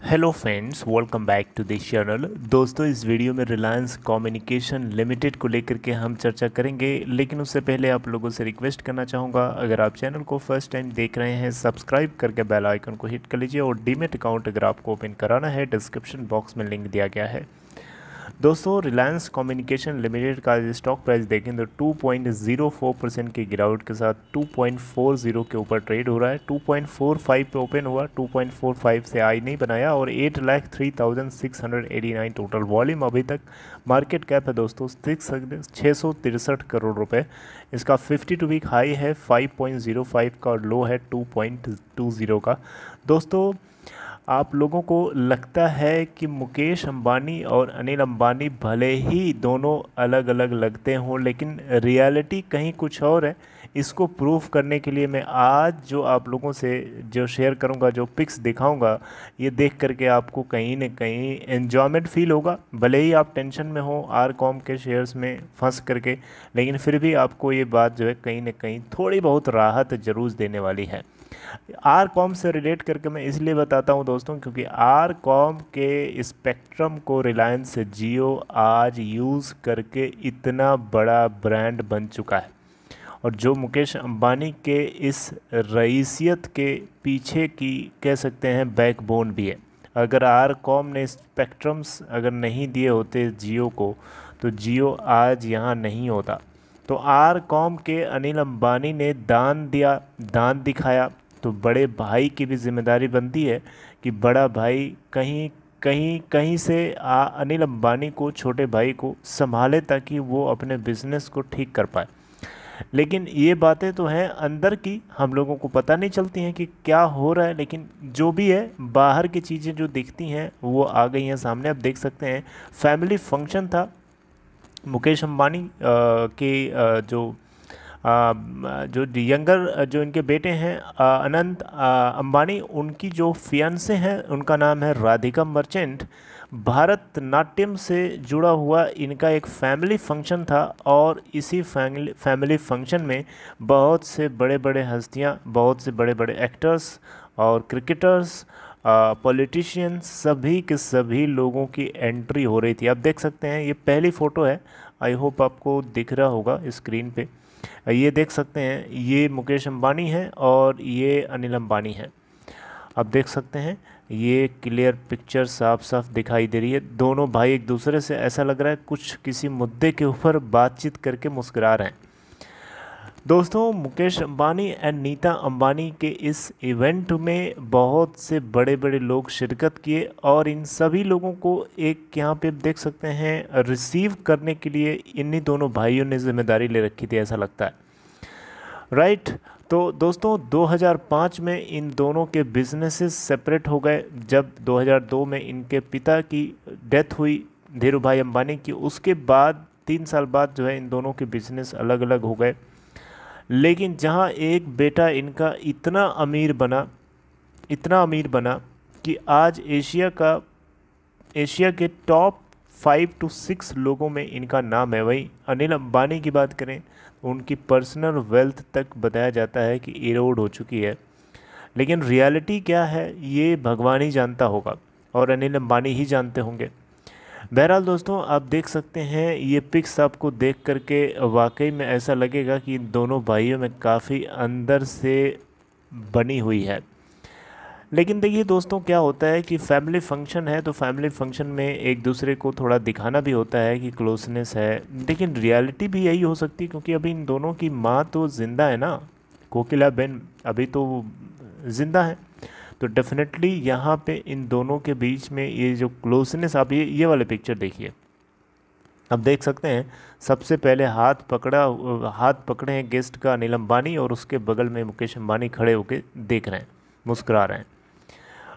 Hello friends welcome back to this channel दोस्तों, इस video में रिलायंस कम्युनिकेशन लिमिटेड को लेकर के हम चर्चा करेंगे, लेकिन उससे पहले आप लोगों से रिक्वेस्ट करना चाहूँगा, अगर आप चैनल को फ़र्स्ट टाइम देख रहे हैं सब्सक्राइब करके बेल आइकन को हिट कर लीजिए और डीमेट अकाउंट अगर आपको ओपन कराना है डिस्क्रिप्शन बॉक्स में लिंक दिया गया है। दोस्तों रिलायंस कम्युनिकेशन लिमिटेड का स्टॉक प्राइस देखें तो 2.04 परसेंट की गिरावट के साथ 2.40 के ऊपर ट्रेड हो रहा है। 2.45 पे ओपन हुआ 2.45 से आई नहीं बनाया और eight lakh three thousand six hundred eighty nine total volume अभी तक मार्केट कैप है दोस्तों सिक्स छः सौ तिरसठ करोड़ रुपए। इसका 52 टू वीक हाई है 5.05 का और लो है 2.20 का। दोस्तों आप लोगों को लगता है कि मुकेश अंबानी और अनिल अंबानी भले ही दोनों अलग अलग लगते हों, लेकिन रियलिटी कहीं कुछ और है। इसको प्रूफ करने के लिए मैं आज जो आप लोगों से जो शेयर करूँगा, जो पिक्स दिखाऊँगा, ये देख करके आपको कहीं न कहीं एन्जॉयमेंट फील होगा। भले ही आप टेंशन में हो आर कॉम के शेयर्स में फंस करके, लेकिन फिर भी आपको ये बात जो है कहीं ना कहीं थोड़ी बहुत राहत ज़रूर देने वाली है। आर कॉम से रिलेट करके मैं इसलिए बताता हूँ दोस्तों, क्योंकि आर कॉम के स्पेक्ट्रम को रिलायंस जियो आज यूज़ करके इतना बड़ा ब्रांड बन चुका है। और जो मुकेश अंबानी के इस रईसियत के पीछे की कह सकते हैं बैकबोन भी है। अगर आर कॉम ने स्पेक्ट्रम्स अगर नहीं दिए होते जियो को तो जियो आज यहाँ नहीं होता। तो आर कॉम के अनिल अंबानी ने दान दिया, दान दिखाया तो बड़े भाई की भी ज़िम्मेदारी बनती है कि बड़ा भाई कहीं कहीं कहीं से आ, अनिल अंबानी को छोटे भाई को संभाले ताकि वो अपने बिज़नेस को ठीक कर पाए। लेकिन ये बातें तो हैं अंदर की हम लोगों को पता नहीं चलती हैं कि क्या हो रहा है लेकिन जो भी है बाहर की चीज़ें जो दिखती हैं वो आ गई हैं सामने। आप देख सकते हैं फैमिली फ़ंक्शन था। मुकेश अंबानी के जो जो यंगर जो इनके बेटे हैं अनंत अंबानी, उनकी जो फियांसे हैं, उनका नाम है राधिका मर्चेंट भारत नाट्यम से जुड़ा हुआ इनका एक फैमिली फ़ंक्शन था और इसी फैमिली फैमिली फ़ंक्शन में बहुत से बड़े बड़े हस्तियाँ, बहुत से बड़े बड़े एक्टर्स और क्रिकेटर्स पॉलिटिशियंस सभी के सभी लोगों की एंट्री हो रही थी। आप देख सकते हैं, ये पहली फ़ोटो है आई होप आपको दिख रहा होगा स्क्रीन पे। ये देख सकते हैं, ये मुकेश अंबानी है और ये अनिल अंबानी है। आप देख सकते हैं, ये क्लियर पिक्चर साफ़ साफ़ दिखाई दे रही है। दोनों भाई एक दूसरे से ऐसा लग रहा है कुछ किसी मुद्दे के ऊपर बातचीत करके मुस्करा रहे हैं। दोस्तों, मुकेश अंबानी एंड नीता अंबानी के इस इवेंट में बहुत से बड़े बड़े लोग शिरकत किए और इन सभी लोगों को एक यहाँ पे देख सकते हैं रिसीव करने के लिए इन्हीं दोनों भाइयों ने ज़िम्मेदारी ले रखी थी, ऐसा लगता है। राइट तो दोस्तों 2005 में इन दोनों के बिजनेसेस सेपरेट हो गए। जब 2002 में इनके पिता की डेथ हुई धीरू भाई अम्बानी की, उसके बाद, तीन साल बाद जो है इन दोनों के बिज़नेस अलग अलग हो गए। लेकिन जहाँ एक बेटा इनका इतना अमीर बना, इतना अमीर बना कि आज एशिया का, एशिया के टॉप फाइव टू सिक्स लोगों में इनका नाम है वहीं। अनिल अंबानी की बात करें, उनकी पर्सनल वेल्थ तक बताया जाता है कि इरोड हो चुकी है। लेकिन रियलिटी क्या है, ये भगवान ही जानता होगा और अनिल अंबानी ही जानते होंगे। बहरहाल दोस्तों, आप देख सकते हैं, ये पिक्स आपको देख करके वाकई में ऐसा लगेगा कि इन दोनों भाइयों में काफ़ी अंदर से बनी हुई है। लेकिन देखिए दोस्तों, क्या होता है कि फैमिली फ़ंक्शन है तो फैमिली फ़ंक्शन में एक दूसरे को थोड़ा दिखाना भी होता है कि क्लोजनेस है। लेकिन रियलिटी भी यही हो सकती है, क्योंकि अभी इन दोनों की माँ तो ज़िंदा है ना? कोकिला बेन अभी तो ज़िंदा है। तो डेफिनेटली यहाँ पे इन दोनों के बीच में ये जो क्लोजनेस आप ये ये वाले पिक्चर देखिए। अब देख सकते हैं, सबसे पहले हाथ पकड़ा, हाथ पकड़े हैं गेस्ट का अनिल अंबानी और उसके बगल में मुकेश अंबानी खड़े होकर देख रहे हैं, मुस्करा रहे हैं।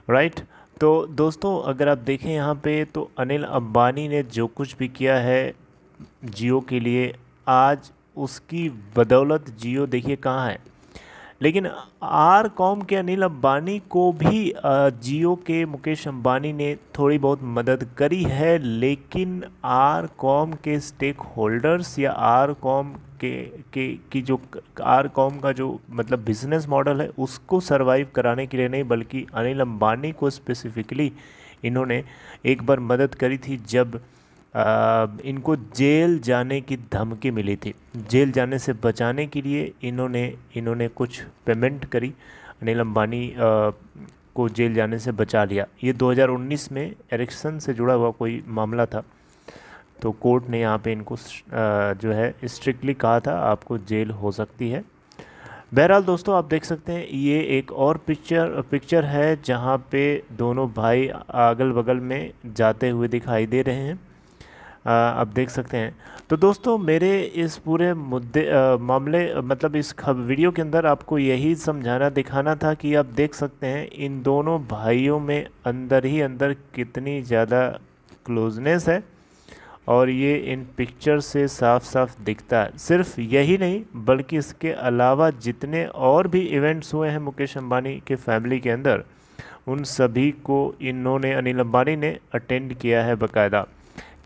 राइट तो दोस्तों, अगर आप देखें यहाँ पे तो अनिल अंबानी ने जो कुछ भी किया है जियो के लिए, आज उसकी बदौलत जियो देखिए कहाँ है। लेकिन आर कॉम के अनिल अंबानी को भी जियो के मुकेश अंबानी ने थोड़ी बहुत मदद करी है, लेकिन आर कॉम के स्टेक होल्डर्स या आर कॉम के के, की जो आर कॉम का जो मतलब बिज़नेस मॉडल है, उसको सरवाइव कराने के लिए नहीं, बल्कि अनिल अंबानी को स्पेसिफिकली इन्होंने एक बार मदद करी थी, जब इनको जेल जाने की धमकी मिली थी। जेल जाने से बचाने के लिए इन्होंने इन्होंने कुछ पेमेंट करी। अनिल अंबानी को जेल जाने से बचा लिया। ये 2019 में एरिक्सन से जुड़ा हुआ कोई मामला था। तो कोर्ट ने यहाँ पे इनको जो है, स्ट्रिक्टली कहा था, आपको जेल हो सकती है। बहरहाल दोस्तों, आप देख सकते हैं, ये एक और पिक्चर पिक्चर है जहाँ पे दोनों भाई अगल बगल में जाते हुए दिखाई दे रहे हैं। आप देख सकते हैं। तो दोस्तों मेरे इस पूरे मुद्दे आ, मामले मतलब इस वीडियो के अंदर आपको यही समझाना दिखाना था कि आप देख सकते हैं इन दोनों भाइयों में अंदर ही अंदर कितनी ज़्यादा क्लोजनेस है और ये इन पिक्चर से साफ़ साफ़ दिखता है। सिर्फ़ यही नहीं बल्कि इसके अलावा जितने और भी इवेंट्स हुए हैं मुकेश अंबानी के फैमिली के अंदर उन सभी को इन्होंने अनिल अंबानी ने अटेंड किया है बकायदा।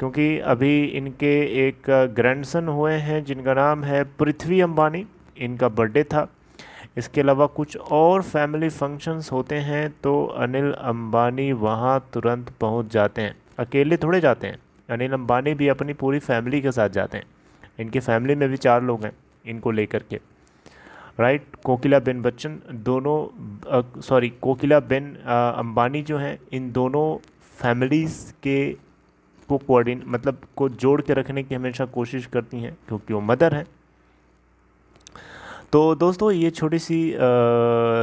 क्योंकि अभी इनके एक ग्रैंडसन हुए हैं, जिनका नाम है पृथ्वी अंबानी। इनका बर्थडे था। इसके अलावा कुछ और फैमिली फ़ंक्शंस होते हैं तो अनिल अंबानी वहाँ तुरंत पहुँच जाते हैं। अकेले थोड़े जाते हैं। अनिल अंबानी भी अपनी पूरी फैमिली के साथ जाते हैं। इनके फैमिली में भी चार लोग हैं, इनको लेकर के। राइट कोकिला बेन बच्चन, दोनों सॉरी कोकिला बेन अंबानी जो हैं, इन दोनों फैमिलीज़ के को कोऑर्डिन मतलब को जोड़ के रखने की हमेशा कोशिश करती हैं, क्योंकि वो मदर हैं। तो दोस्तों, ये छोटी सी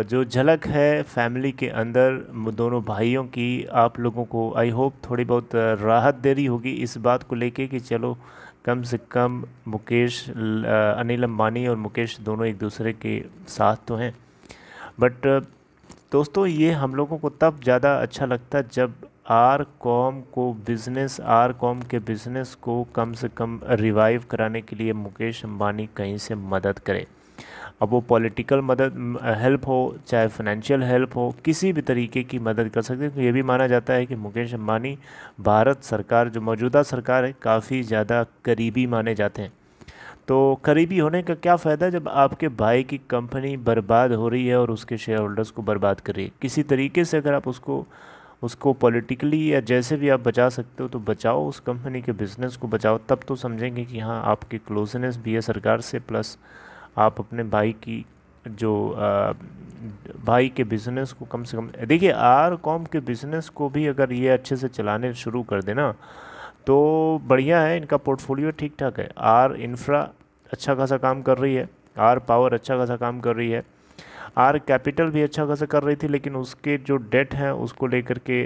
जो झलक है फैमिली के अंदर, दोनों भाइयों की, आप लोगों को आई होप थोड़ी बहुत राहत दे रही होगी इस बात को लेके कि चलो, कम से कम मुकेश अनिल अंबानी और मुकेश दोनों एक दूसरे के साथ तो हैं। बट दोस्तों, ये हम लोगों को तब ज़्यादा अच्छा लगता जब आर कॉम को बिज़नेस, आर कॉम के बिज़नेस को कम से कम रिवाइव कराने के लिए मुकेश अंबानी कहीं से मदद करे। अब वो पॉलिटिकल मदद हेल्प हो, चाहे फाइनेंशियल हेल्प हो, किसी भी तरीके की मदद कर सकते हैं। तो ये भी माना जाता है कि मुकेश अंबानी भारत सरकार, जो मौजूदा सरकार है, काफ़ी ज़्यादा करीबी माने जाते हैं। तो करीबी होने का क्या फ़ायदा जब आपके भाई की कंपनी बर्बाद हो रही है और उसके शेयर होल्डर्स को बर्बाद कर रही है? किसी तरीके से अगर आप उसको उसको पॉलिटिकली या जैसे भी आप बचा सकते हो तो बचाओ उस कंपनी के बिज़नेस को बचाओ। तब तो समझेंगे कि हाँ आपकी क्लोजनेस भी है सरकार से प्लस आप अपने भाई की जो आ, भाई के बिज़नेस को कम से कम देखिए आर कॉम के बिज़नेस को भी अगर ये अच्छे से चलाने शुरू कर देना तो बढ़िया है इनका पोर्टफोलियो ठीक ठाक है। आर इंफ्रा अच्छा खासा काम कर रही है। आर पावर अच्छा खासा काम कर रही है। आर कैपिटल भी अच्छा खासा कर रही थी लेकिन उसके जो डेट हैं उसको लेकर के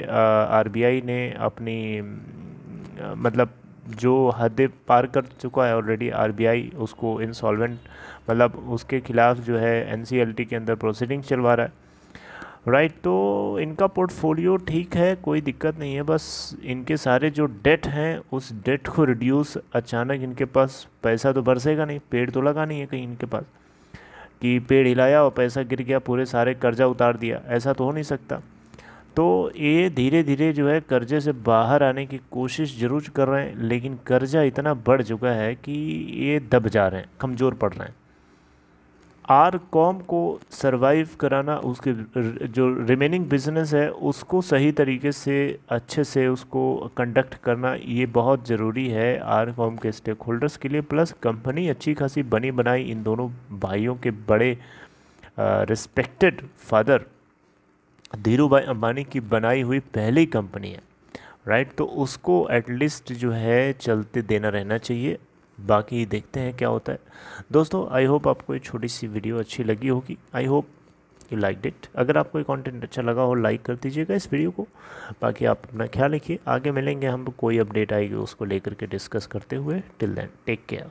आरबीआई ने अपनी मतलब जो हद पार कर चुका है ऑलरेडी आरबीआई उसको इंसॉल्वेंट मतलब उसके खिलाफ जो है एनसीएलटी के अंदर प्रोसीडिंग चलवा रहा है। राइट right, तो इनका पोर्टफोलियो ठीक है कोई दिक्कत नहीं है बस इनके सारे जो डेट हैं उस डेट को रिड्यूस अचानक इनके पास पैसा तो बरसेगा नहीं पेड़ तो लगा नहीं है कहीं इनके पास। कि पेड़ हिलाया और पैसा गिर गया, पूरे सारे कर्जा उतार दिया। ऐसा तो हो नहीं सकता। तो ये धीरे धीरे जो है कर्जे से बाहर आने की कोशिश ज़रूर कर रहे हैं, लेकिन कर्जा इतना बढ़ चुका है कि ये दब जा रहे हैं, कमज़ोर पड़ रहे हैं। आर कॉम को सरवाइव कराना, उसके जो रिमेनिंग बिज़नेस है, उसको सही तरीके से, अच्छे से उसको कंडक्ट करना, ये बहुत ज़रूरी है आर कॉम के स्टेक होल्डर्स के लिए। प्लस कंपनी अच्छी खासी बनी बनाई इन दोनों भाइयों के बड़े रिस्पेक्टेड फादर धीरू भाई अंबानी की बनाई हुई पहली कंपनी है राइट तो उसको एटलीस्ट जो है चलते देना रहना चाहिए। बाकी देखते हैं क्या होता है। दोस्तों आई होप आपको ये छोटी सी वीडियो अच्छी लगी होगी। I hope you liked it अगर आपको ये कंटेंट अच्छा लगा हो लाइक कर दीजिएगा इस वीडियो को। बाकी आप अपना ख्याल रखिए। आगे मिलेंगे हम, कोई अपडेट आएगी उसको लेकर के डिस्कस करते हुए। Till then take care